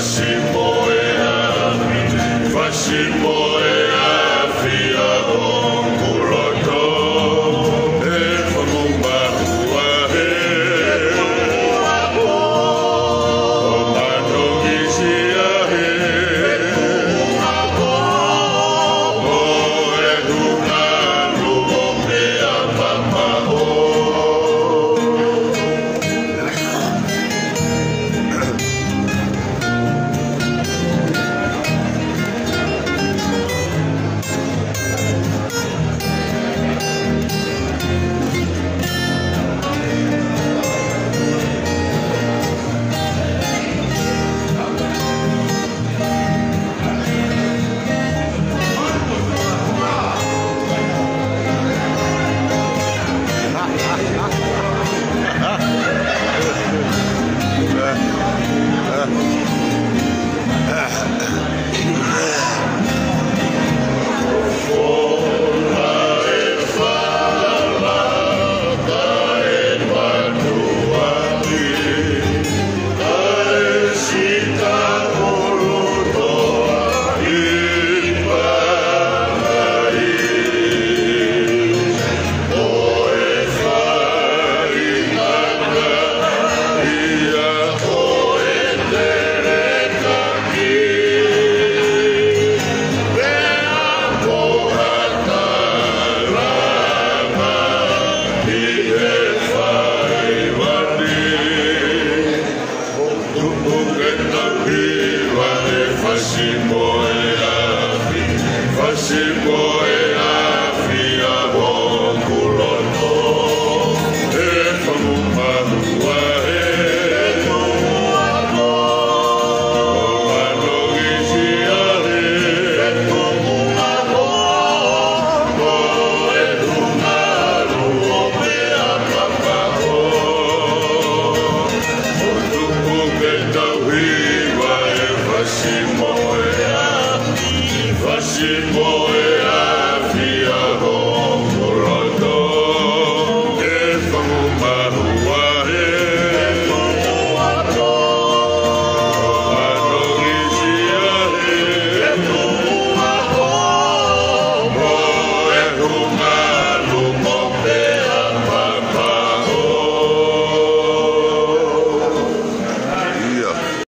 Fascismo e Amri, Fascismo e Amri. hoje morre.